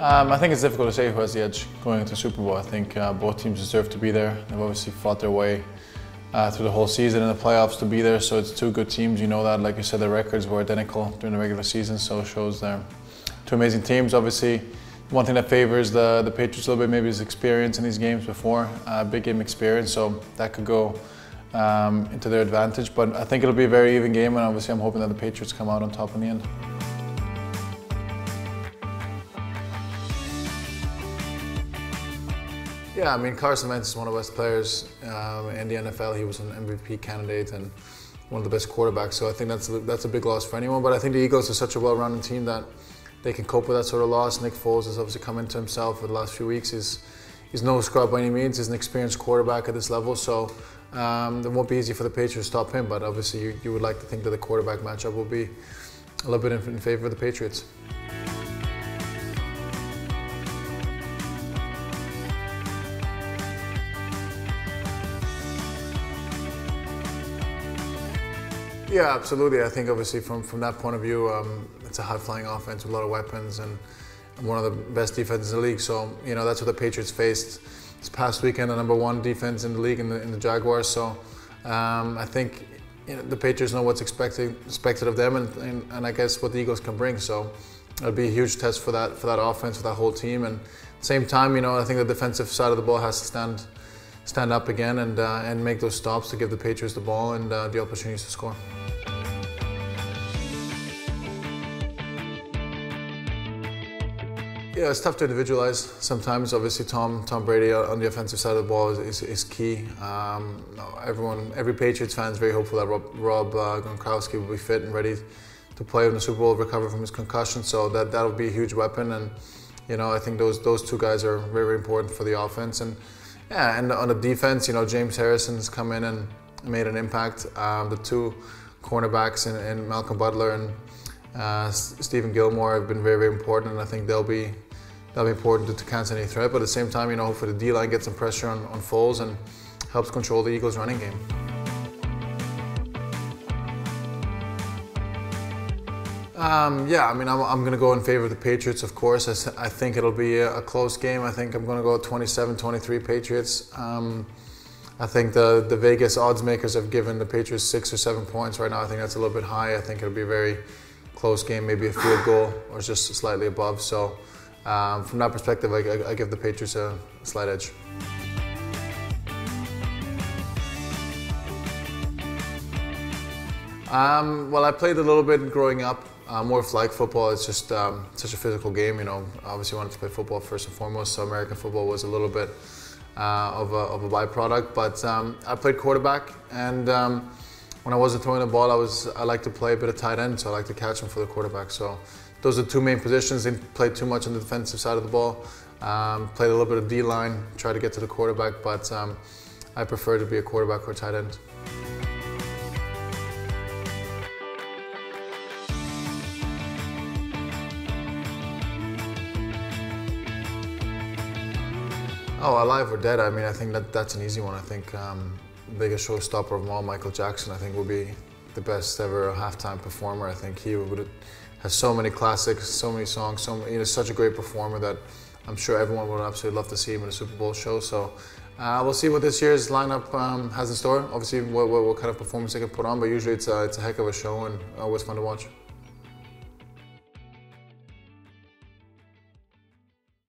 Um, I think it's difficult to say who has the edge going into Super Bowl. I think uh, both teams deserve to be there. They've obviously fought their way uh, through the whole season in the playoffs to be there. So it's two good teams. You know that. Like you said, their records were identical during the regular season. So it shows they're two amazing teams. Obviously, one thing that favors the the Patriots a little bit maybe is experience in these games before, uh, big game experience. So that could go. Um, into their advantage, but I think it'll be a very even game, and obviously I'm hoping that the Patriots come out on top in the end. Yeah, I mean Carson Wentz is one of the best players um, in the NFL. He was an MVP candidate and one of the best quarterbacks. So I think that's a, that's a big loss for anyone. But I think the Eagles are such a well-rounded team that they can cope with that sort of loss. Nick Foles has obviously come into himself for the last few weeks. He's he's no scrub by any means. He's an experienced quarterback at this level. So um, it won't be easy for the Patriots to stop him. But obviously you, you would like to think that the quarterback matchup will be a little bit in, in favor of the Patriots. Yeah, absolutely. I think obviously from, from that point of view, um, it's a high flying offense with a lot of weapons and, one of the best defenses in the league. So, you know, that's what the Patriots faced this past weekend, the number one defense in the league in the, in the Jaguars. So um, I think you know, the Patriots know what's expected expected of them and, and, and, I guess what the Eagles can bring. So it'll be a huge test for that for that offense, for that whole team. And same time, you know, I think the defensive side of the ball has to stand stand up again and uh, and make those stops to give the Patriots the ball and uh, the opportunities to score. Yeah, it's tough to individualize sometimes. Obviously, Tom Tom Brady on the offensive side of the ball is, is, key. Um, everyone, every Patriots fan is very hopeful that Rob, Rob uh, Gronkowski will be fit and ready to play in the Super Bowl, recover from his concussion. So that that'll be a huge weapon, and you know I think those those two guys are very, very important for the offense. And yeah, and on the defense, you know James Harrison has come in and made an impact. Um, the two cornerbacks in, in Malcolm Butler and uh, Stephon Gilmore have been very, very important, and I think they'll be they'll be important to, to cancel any threat. But at the same time, you know, hopefully the D line gets some pressure on, on Foles and helps control the Eagles' running game. Um, yeah, I mean, I'm, I'm going to go in favor of the Patriots, of course. I, I think it'll be a, a, close game. I think I'm going to go 27 23 Patriots. Um, I think the, the Vegas odds makers have given the Patriots six or seven points right now. I think that's a little bit high. I think it'll be a very close game, maybe a field goal or just slightly above. So um, from that perspective, I, I, give the Patriots a slight edge. Um, well, I played a little bit growing up, uh, more flag football. It's just um, such a physical game, you know. Obviously, wanted to play football first and foremost, so American football was a little bit uh, of, a, of a byproduct. But um, I played quarterback, and um, when I wasn't throwing the ball, I was I like to play a bit of tight end, so I like to catch them for the quarterback. So those are two main positions. Didn't play too much on the defensive side of the ball. Um, played a little bit of D line, tried to get to the quarterback, but um, I prefer to be a quarterback or tight end. Oh, alive or dead? I mean, I think that that's an easy one. I think um, biggest showstopper of all, Michael Jackson, I think will be the best ever halftime performer. I think he would has so many classics, so many songs, so many, you know, such a great performer that I'm sure everyone would absolutely love to see him in a Super Bowl show. So uh, we'll see what this year's lineup um, has in store. Obviously, what, what, what, kind of performance they can put on, but usually it's a, it's a heck of a show and always fun to watch.